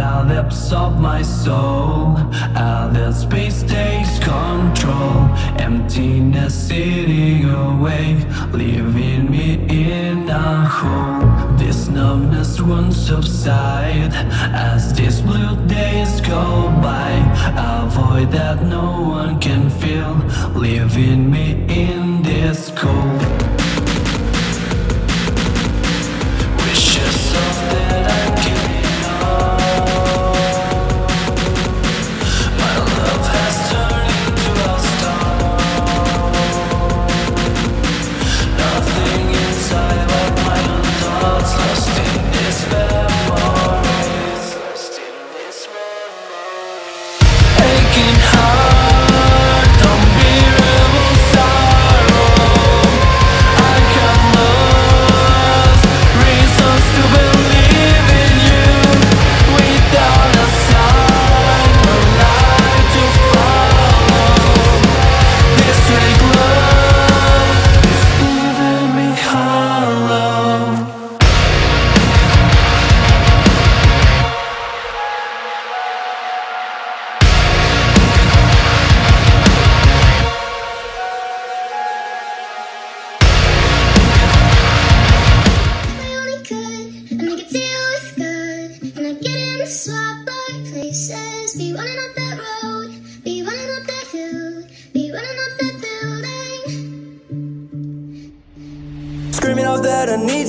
the depths of my soul. Out that space takes control. Emptiness eating away Leaving me in a hole. This numbness won't subside. As these blue days go by A void that no one can fill Leaving me in this cold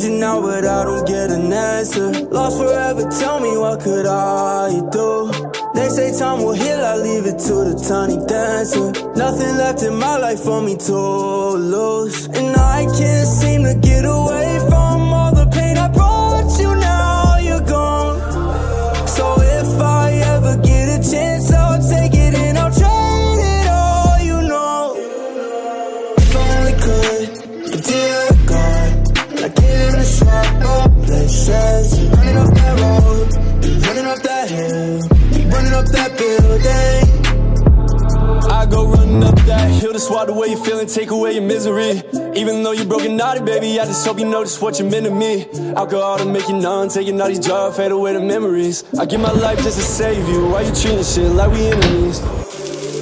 you now, but I don't get an answer. Lost forever, tell me what could I do? They say time will heal, I leave it to the tiny dancer. Nothing left in my life for me to lose. And I can't seem to get away from places. Running up that road, running up that hill, running up that building. I go running up that hill to swat away your feeling, take away your misery. Even though you're broken naughty, baby, I just hope you notice what you meant to me. Alcohol to make you numb, taking all these drugs, fade away the memories. I give my life just to save you. Why you treating shit like we enemies?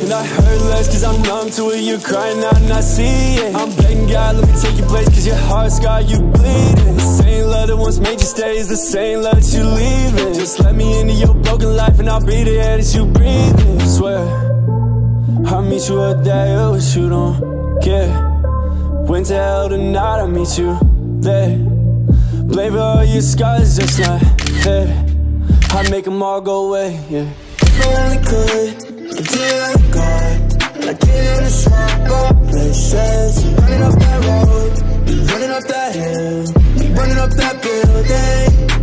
And I heard less cause I'm numb to it You're crying out and I see it I'm begging God, let me take your place Cause your heart scar, you bleeding love that once made you stay Is the same love that you leaving Just let me into your broken life And I'll be the air that you breathe in. Swear I'll meet you out there Wish you don't care. Went to hell tonight, I'll meet you there. Blame for all your scars, just not fair. I'd make them all go away, yeah. If I only could, but dear God Like in the swamp of places Running up that road, running up that hill Running up that building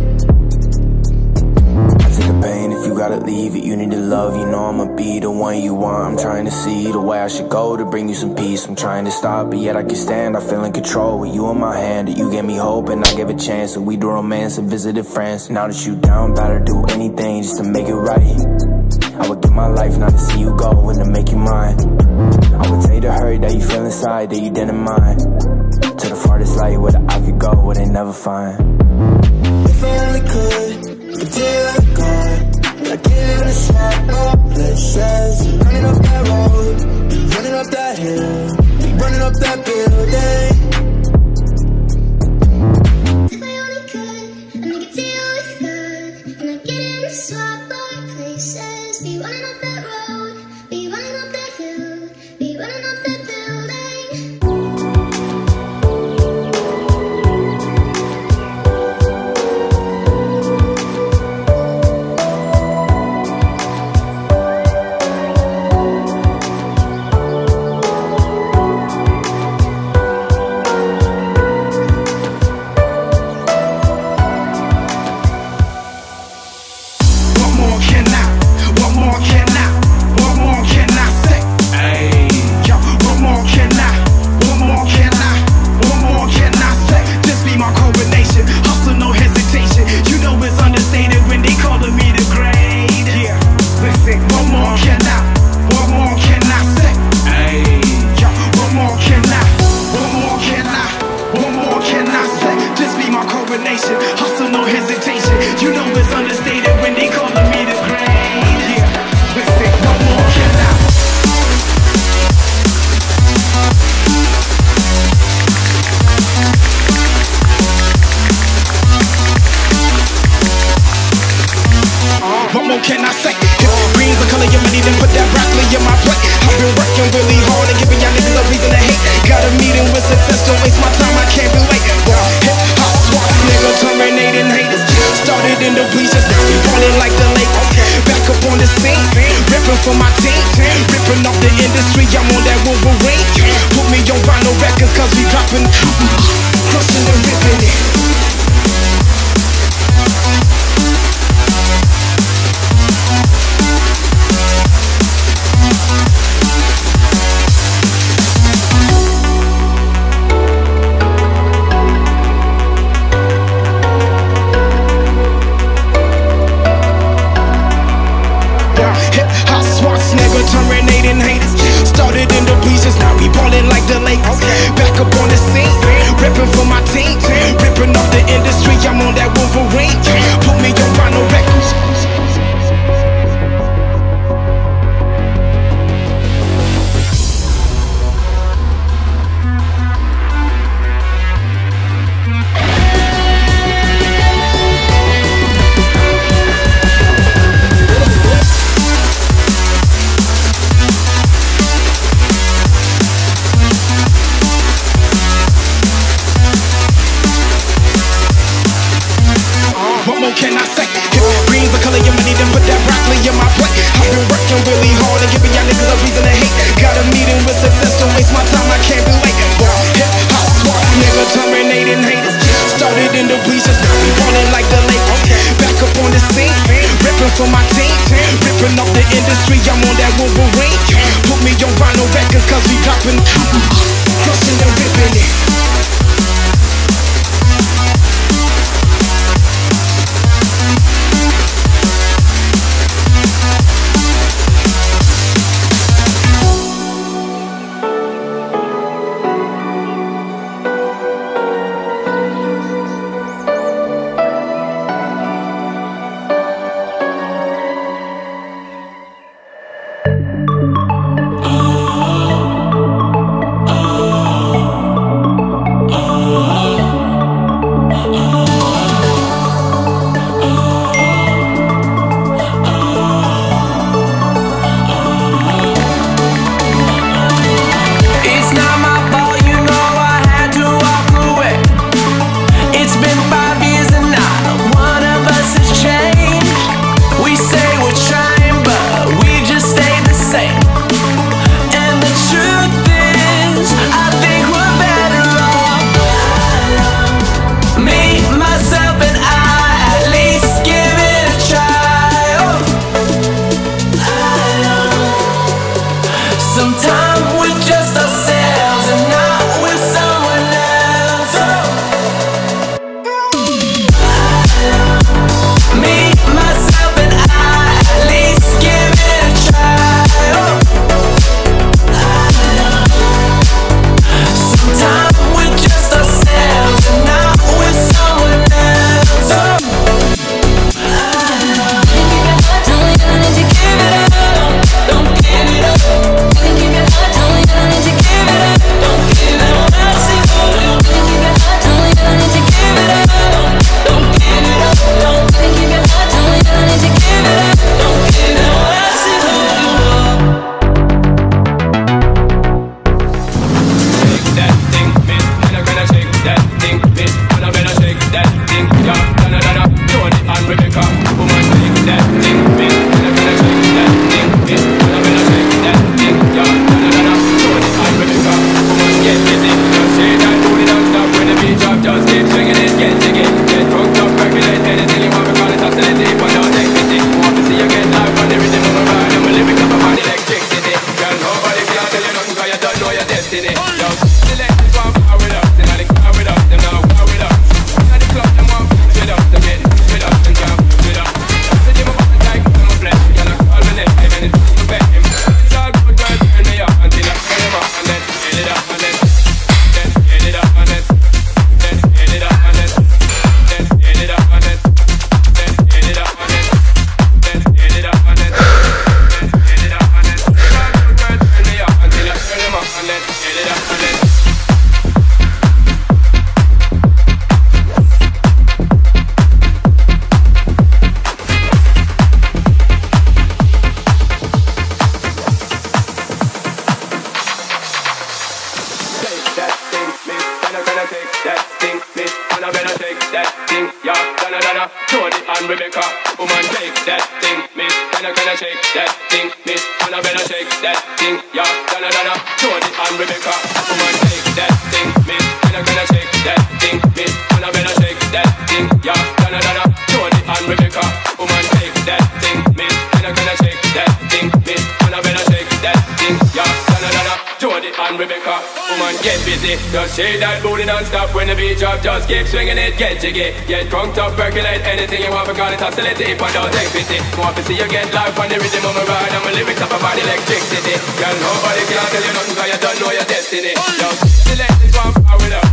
I take the pain if you gotta leave it. You need to love, you know I'ma be the one you want. I'm trying to see the way I should go to bring you some peace. I'm trying to stop, but yet I can stand. I feel in control with you in my hand. You gave me hope and I gave a chance. And we do romance and visited friends. Now that you down, better do anything just to make it right. I would give my life not to see you go and to make you mine. I would take the hurt that you feel inside that you didn't mind. The light where I could go, where they never find. If I only could, but dear God Like in the swamp of places Running up that road, running up that hill Running up that building ripping, crossing the ripping. Street. I'm on that Wolverine. Put me on vinyl Record. chopping up the industry, I'm on that Wolverine. Put me on vinyl records, cause we dropping, crushing and ripping it. yeah, Donna Donna, Jody and Rebecca. Woman, take that thing, miss. Donna, gonna shake that thing, better shake that thing, yeah, and Rebecca. Woman, get busy, just shake that booty non-stop when the beat drop. Just keep swinging it, get jiggy, get drunk, top percolate anything you want. Because it's hostility, but don't take pity. Want to see you get life on the rhythm of my ride and my lyrics up about electricity. Girl, nobody can tell you nothing 'cause you don't know your destiny. Just select this one, power it up. Uh.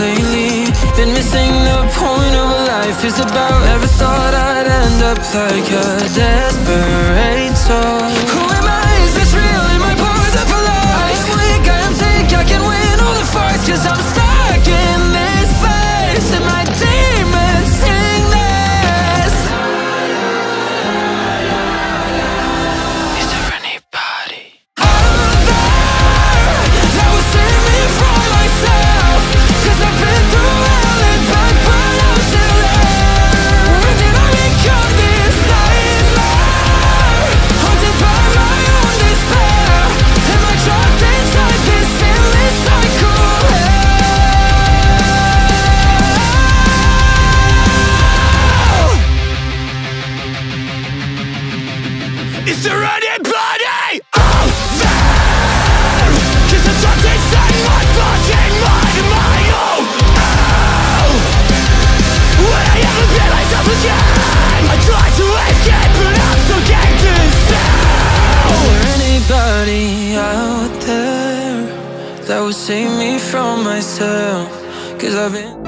Lately Been missing the point of what life is about Never thought I'd end up like a desperate Who am I? Is this real? Am I? I am weak, I am sick, I can win all the I'm Cause I've been